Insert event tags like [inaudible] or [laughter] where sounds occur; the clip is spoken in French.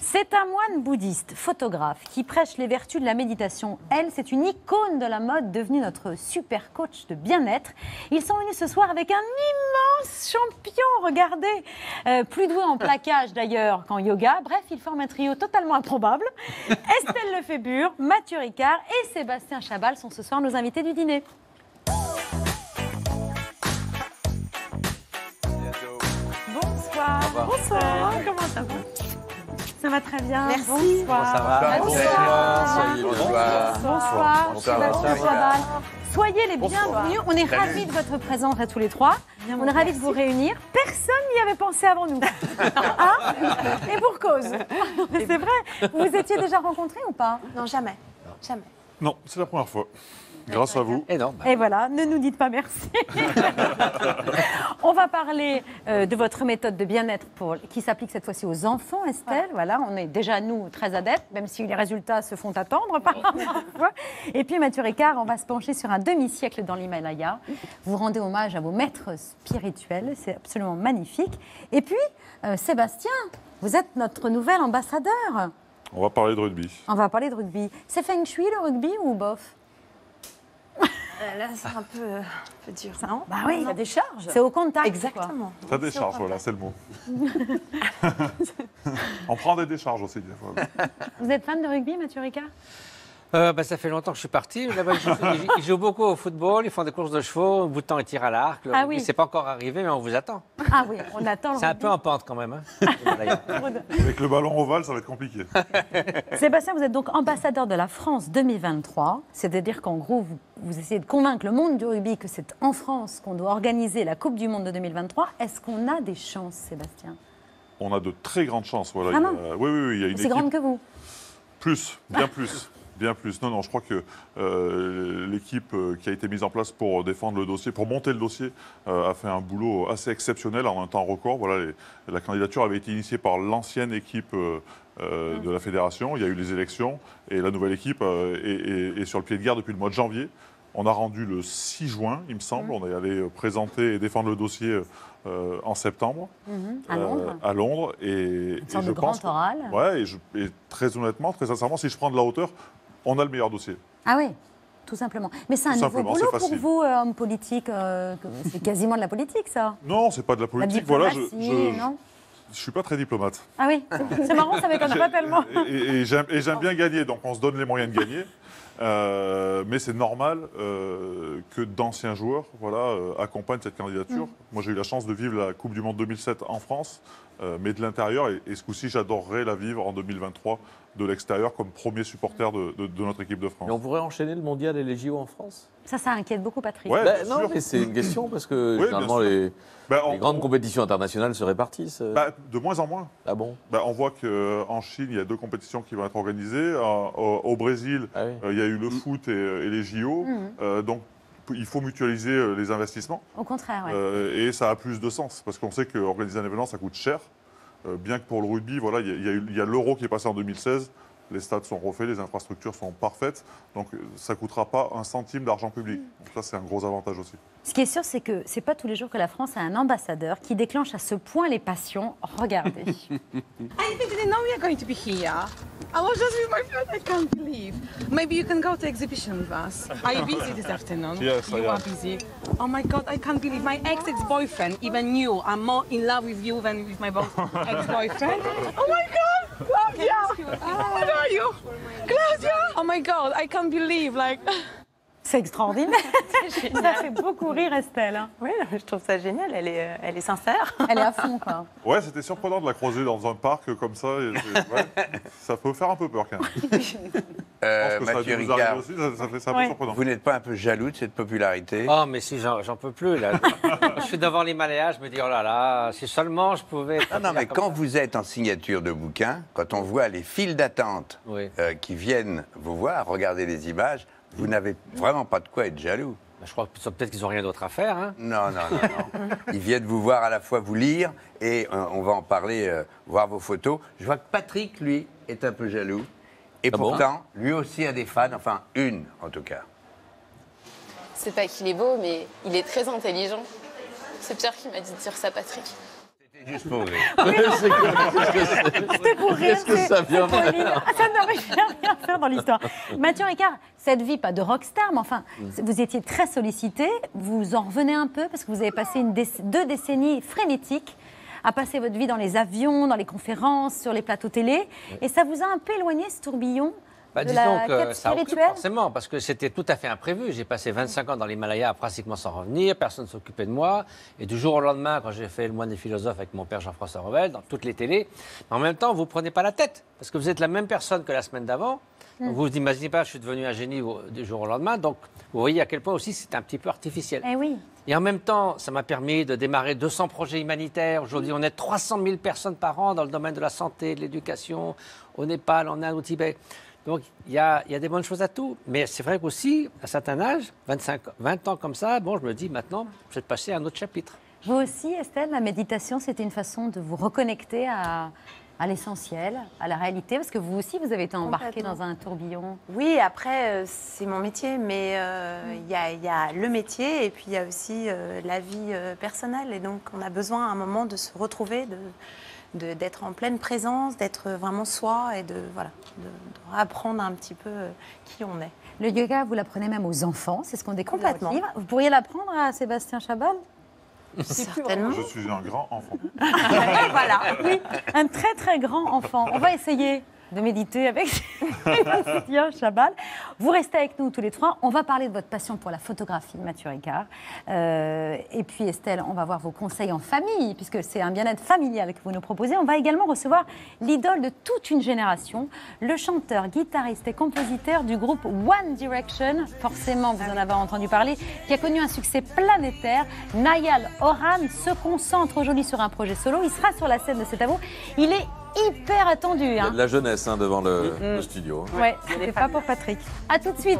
C'est un moine bouddhiste, photographe, qui prêche les vertus de la méditation. Elle, c'est une icône de la mode, devenue notre super coach de bien-être. Ils sont venus ce soir avec un immense champion, regardez. Euh, plus doué en plaquage d'ailleurs qu'en yoga. Bref, ils forment un trio totalement improbable. [laughs] Estelle Lefébure, Mathieu Ricard et Sébastien Chabal sont ce soir nos invités du dîner. Bonsoir. Bonsoir. Comment ça va? Ça va très bien. Merci. Bonsoir. Bonsoir. Bonsoir. Bonsoir. Soyez les Bonsoir. bienvenus. On est ravis de votre présence à tous les trois. On est ravis de vous réunir. Personne n'y avait pensé avant nous. [laughs] Hein Et pour cause. C'est vrai. Vous vous étiez déjà rencontrés ou pas? Non, jamais. Jamais. Non, c'est la première fois. Grâce à vous. Et non, bah, Et voilà, ne nous dites pas merci. [laughs] On va parler euh, de votre méthode de bien-être pour- qui s'applique cette fois-ci aux enfants, Estelle. Voilà, on est déjà, nous, très adeptes, même si les résultats se font attendre [laughs] parfois. Et puis, Mathieu Ricard, on va se pencher sur un demi-siècle dans l'Himalaya. Vous rendez hommage à vos maîtres spirituels, c'est absolument magnifique. Et puis, euh, Sébastien, vous êtes notre nouvel ambassadeur. On va parler de rugby. On va parler de rugby. C'est feng shui le rugby ou bof? Là, c'est un peu, euh, un peu dur, non Bah oui, Il y a des charges. c'est au contact. quoi. Exactement. Ça décharge, voilà, c'est le mot. [laughs] [laughs] On prend des décharges aussi, des fois. Vous êtes fan de rugby, Mathieu Ricard? Euh, bah, ça fait longtemps que je suis parti. Là-bas, ils, jouent, ils jouent beaucoup au football, ils font des courses de chevaux, au bout de temps, ils tirent à l'arc. Ah oui. C'est pas encore arrivé, mais on vous attend. Ah oui, on attend C'est un peu en pente quand même. Hein. [laughs] Avec le ballon ovale, ça va être compliqué. [laughs] Sébastien, vous êtes donc ambassadeur de la France 2023. C'est-à-dire qu'en gros, vous, vous essayez de convaincre le monde du rugby que c'est en France qu'on doit organiser la Coupe du Monde de 2023. Est-ce qu'on a des chances, Sébastien? On a de très grandes chances. Voilà. Vraiment Il y a- oui, oui, oui, il y a une C'est équipe grande que vous plus, bien plus. Bien plus. Non, non, je crois que euh, l'équipe euh, qui a été mise en place pour défendre le dossier, pour monter le dossier, euh, a fait un boulot assez exceptionnel en un temps record. Voilà, les- la candidature avait été initiée par l'ancienne équipe euh, de la fédération. Il y a eu les élections et la nouvelle équipe est, est- est sur le pied de guerre depuis le mois de janvier. On a rendu le 6 juin, il me semble. On est allé présenter et défendre le dossier euh, en septembre à Londres euh, à Londres. Et, Une sorte et de je pense grand oral. que- Ouais, et, je- et très honnêtement, très sincèrement, si je prends de la hauteur, on a le meilleur dossier. Ah oui tout simplement. Mais c'est un nouveau boulot pour vous, euh, homme politique. euh, [laughs] c'est quasiment de la politique, ça. Non, c'est pas de la La politique. Voilà, je, je, non je suis pas très diplomate. Ah oui, c'est- marrant, ça m'étonne [laughs] pas tellement. Et, et j'aime bien gagner, donc on se donne les moyens de gagner. Euh, mais c'est normal euh, que d'anciens joueurs voilà, euh, accompagnent cette candidature. Moi, j'ai eu la chance de vivre la Coupe du Monde 2007 en France, euh, mais de l'intérieur. Et, et ce coup-ci, j'adorerais la vivre en 2023 de l'extérieur comme premier supporter de, de- de notre équipe de France. Mais on pourrait enchaîner le mondial et les JO en France? Ça, ça inquiète beaucoup Patrick. Ouais, bien Non, sûr. mais c'est une question parce que Oui, généralement sûr. les, on- grandes on- compétitions internationales se répartissent. bah, de moins en moins. ah bon? Ben, on voit qu'en Chine, il y a deux compétitions qui vont être organisées. Au, au Brésil, Ah oui. Euh, il y a eu le foot et, et les JO. Mhm. Euh, donc, il faut mutualiser euh, les investissements. Au contraire. Euh, et ça a plus de sens. Parce qu'on sait qu'organiser un événement, ça coûte cher. Euh, bien que pour le rugby, voilà, il y a- l'euro qui est passé en 2016. Les stades sont refaits, les infrastructures sont parfaites. Donc, euh, ça ne coûtera pas un centime d'argent public. Donc, ça, c'est un gros avantage aussi. Ce qui est sûr, c'est que c'est pas tous les jours que la France a un ambassadeur qui déclenche à ce point les passions. Regardez. [laughs] I know we were going to be here. I was just with my friend. I can't believe. Maybe you can go to exhibition with us. Are you busy this afternoon? [laughs] Yes, I you am. are busy. Oh my God, I can't believe my ex-ex-boyfriend even knew I'm more in love with you than with my [laughs] ex-boyfriend. Oh my God, Claudia! How are you, Claudia? Oh my God, I can't believe like. [laughs] c'est extraordinaire. [laughs] Ça fait beaucoup rire Estelle. hein. Oui, je trouve ça génial. Elle est, euh, elle est sincère. [laughs] Elle est à fond, quoi. Ouais, c'était surprenant de la croiser dans un parc comme ça. et c'est- ouais, [laughs] ça peut faire un peu peur quand même. Euh, Je pense que ça a Mathieu arriver Ricard, aussi, ça, ça fait ça un Ouais. peu surprenant. vous n'êtes pas un peu jaloux de cette popularité? Oh, mais si, j'en peux plus, là. je suis devant l'Himalaya, je me dis, oh là là, si seulement je pouvais... Non, non, mais quand ça. vous êtes en signature de bouquin, quand on voit les files d'attente Oui. euh, qui viennent vous voir, regarder les images, vous n'avez vraiment pas de quoi être jaloux. Je crois que peut-être qu'ils n'ont rien d'autre à faire, hein. Non, non, non, non. Ils viennent vous voir à la fois vous lire et euh, on va en parler, euh, voir vos photos. Je vois que Patrick, lui, est un peu jaloux. Et Ah bon pourtant, lui aussi a des fans, enfin une en tout cas. C'est pas qu'il est beau, mais il est très intelligent. C'est Pierre qui m'a dit de dire ça, Patrick. Juste pour rire. [laughs] C'est C'était pour rire, Qu'est-ce que c'est- ça vient c'est Ah, Ça à rien faire dans l'histoire. Mathieu Ricard, cette vie, pas de rockstar, mais enfin, vous étiez très sollicité. Vous en revenez un peu parce que vous avez passé une déc- deux décennies frénétiques à passer votre vie dans les avions, dans les conférences, sur les plateaux télé. Et ça vous a un peu éloigné ce tourbillon Bah, disons que ça occupe forcément, parce que c'était tout à fait imprévu. J'ai passé 25 ans dans l'Himalaya pratiquement sans revenir, personne ne s'occupait de moi. Et du jour au lendemain, quand j'ai fait le moine des philosophes avec mon père Jean-François Revel, dans toutes les télés, en même temps, vous ne prenez pas la tête, parce que vous êtes la même personne que la semaine d'avant. Hmm. Donc Vous vous imaginez pas, je suis devenu un génie du jour au lendemain. Donc, vous voyez à quel point aussi c'est un petit peu artificiel. Eh oui. Et en même temps, ça m'a permis de démarrer 200 projets humanitaires. Aujourd'hui, on est 300 000 personnes par an dans le domaine de la santé, de l'éducation, au Népal, en Inde, au Tibet. Donc, il y a, il y a des bonnes choses à tout. Mais c'est vrai qu'aussi, à un certain âge, 25, 20 ans comme ça, bon, je me dis maintenant, je vais passer à un autre chapitre. Vous aussi, Estelle, la méditation, c'était une façon de vous reconnecter à, à l'essentiel, à la réalité, parce que vous aussi, vous avez été embarqué dans un tourbillon. Oui, après, euh, c'est mon métier, mais euh, il y, a, il y a le métier et puis il y a aussi euh, la vie euh, personnelle. Et donc, on a besoin à un moment de se retrouver, de- d'être en pleine présence, d'être vraiment soi et de, voilà, de, de apprendre un petit peu euh, qui on est. Le yoga, vous l'apprenez même aux enfants, c'est ce qu'on découvre dans votre Complètement. livre. Vous pourriez l'apprendre à Sébastien Chabal? Certainement. Je suis un grand enfant. Et [laughs] [laughs] voilà. Oui, un très très grand enfant. On va essayer de méditer avec [laughs] Sébastien Chabal. Vous restez avec nous tous les trois. On va parler de votre passion pour la photographie, Mathieu Ricard. Euh, et puis Estelle, on va voir vos conseils en famille, puisque c'est un bien-être familial que vous nous proposez. On va également recevoir l'idole de toute une génération, le chanteur, guitariste et compositeur du groupe One Direction. Forcément, vous en avez entendu parler, qui a connu un succès planétaire. Niall Horan se concentre aujourd'hui sur un projet solo. Il sera sur la scène de cet amour. Il est hyper attendu. Il y a Hein. de la jeunesse hein, devant le, le studio. Ouais, c'est pas pour Patrick. À tout de suite.